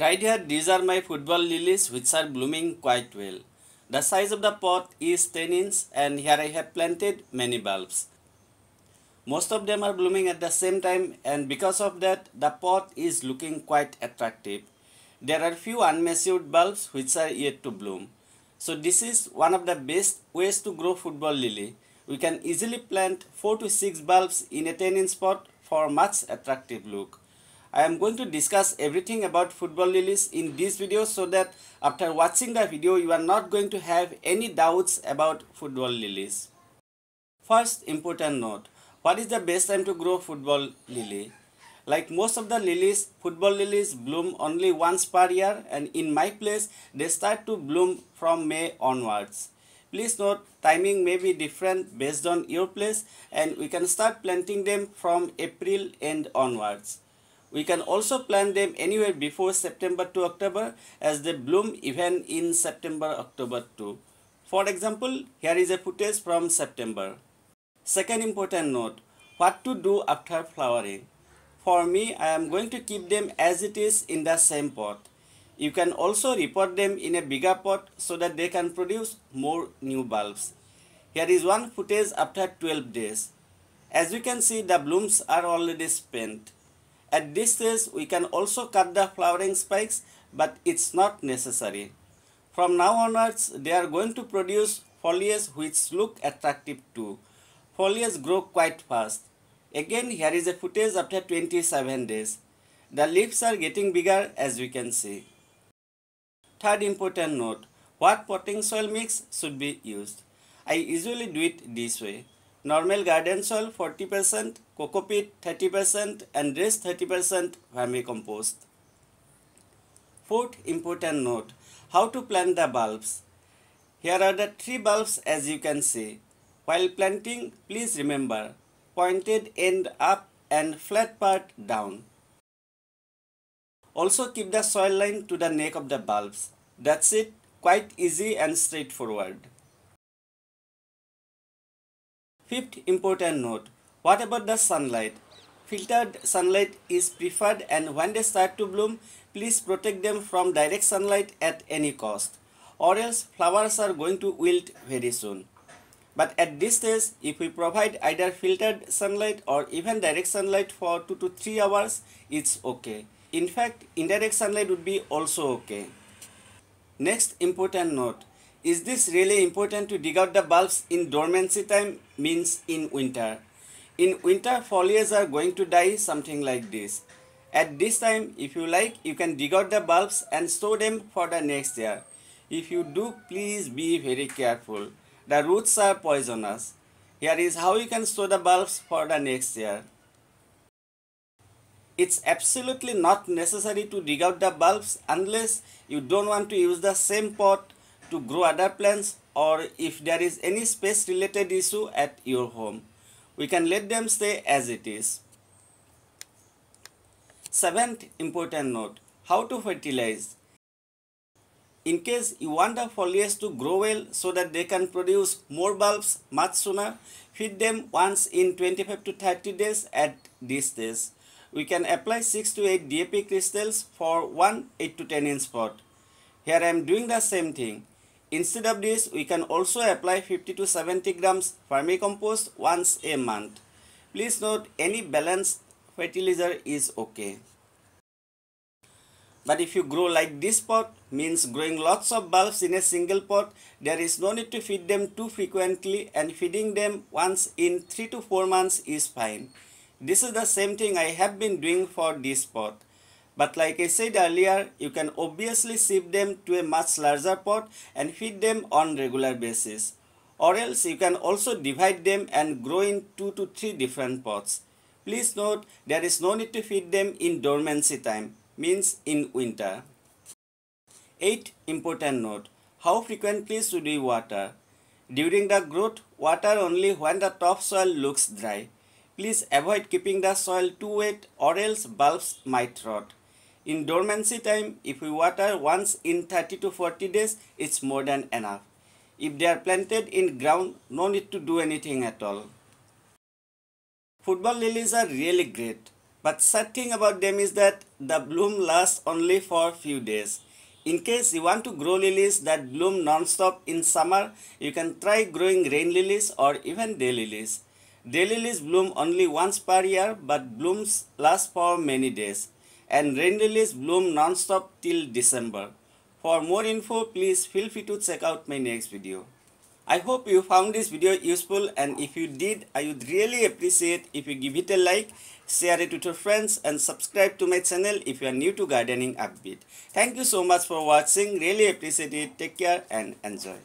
Right here these are my football lilies which are blooming quite well. The size of the pot is 10 inch and here I have planted many bulbs. Most of them are blooming at the same time and because of that the pot is looking quite attractive. There are few unmatured bulbs which are yet to bloom. So this is one of the best ways to grow football lily. We can easily plant 4 to 6 bulbs in a 10 inch pot for much attractive look. I am going to discuss everything about football lilies in this video so that after watching the video you are not going to have any doubts about football lilies. First important note, what is the best time to grow football lily? Like most of the lilies, football lilies bloom only once per year and in my place they start to bloom from May onwards. Please note timing may be different based on your place and we can start planting them from April end onwards. We can also plant them anywhere before September to October as they bloom even in September October too. For example, here is a footage from September. Second important note, what to do after flowering. For me, I am going to keep them as it is in the same pot. You can also repot them in a bigger pot so that they can produce more new bulbs. Here is one footage after 12 days. As you can see, the blooms are already spent. At this stage, we can also cut the flowering spikes, but it's not necessary. From now onwards, they are going to produce foliage which look attractive too. Foliage grow quite fast. Again, here is a footage after 27 days. The leaves are getting bigger as we can see. Third important note, what potting soil mix should be used? I usually do it this way normal garden soil 40%, cocopeat 30% and rest 30% vermicompost. Fourth important note, how to plant the bulbs. Here are the three bulbs as you can see. While planting, please remember, pointed end up and flat part down. Also keep the soil line to the neck of the bulbs. That's it, quite easy and straightforward. Fifth important note, what about the sunlight? Filtered sunlight is preferred and when they start to bloom, please protect them from direct sunlight at any cost or else flowers are going to wilt very soon. But at this stage, if we provide either filtered sunlight or even direct sunlight for 2 to 3 hours, it's okay. In fact, indirect sunlight would be also okay. Next important note, is this really important to dig out the bulbs in dormancy time means in winter? In winter, foliage are going to die something like this. At this time, if you like, you can dig out the bulbs and store them for the next year. If you do, please be very careful. The roots are poisonous. Here is how you can store the bulbs for the next year. It's absolutely not necessary to dig out the bulbs unless you don't want to use the same pot to grow other plants or if there is any space related issue at your home. We can let them stay as it is. Seventh important note, how to fertilize. In case you want the foliage to grow well so that they can produce more bulbs much sooner, feed them once in 25 to 30 days at this stage. We can apply 6 to 8 DAP crystals for 1 8 to 10 inch pot. Here I am doing the same thing. Instead of this, we can also apply 50 to 70 grams vermicompost once a month. Please note any balanced fertilizer is okay. But if you grow like this pot, means growing lots of bulbs in a single pot, there is no need to feed them too frequently and feeding them once in 3 to 4 months is fine. This is the same thing I have been doing for this pot. But like I said earlier, you can obviously shift them to a much larger pot and feed them on regular basis. Or else you can also divide them and grow in 2 to 3 different pots. Please note there is no need to feed them in dormancy time, means in winter. 8 important note, how frequently should we water? During the growth, water only when the topsoil looks dry. Please avoid keeping the soil too wet or else bulbs might rot. In dormancy time, if we water once in 30 to 40 days, it's more than enough. If they are planted in ground, no need to do anything at all. Football lilies are really great, But sad thing about them is that the bloom lasts only for few days. In case you want to grow lilies that bloom non-stop in summer, you can try growing rain lilies or even day lilies. Day lilies bloom only once per year but blooms last for many days. And rain lilies bloom non-stop till December. For more info, please feel free to check out my next video. I hope you found this video useful and if you did, I would really appreciate if you give it a like, share it with your friends and subscribe to my channel if you are new to gardening upbeat. Thank you so much for watching, really appreciate it, take care and enjoy.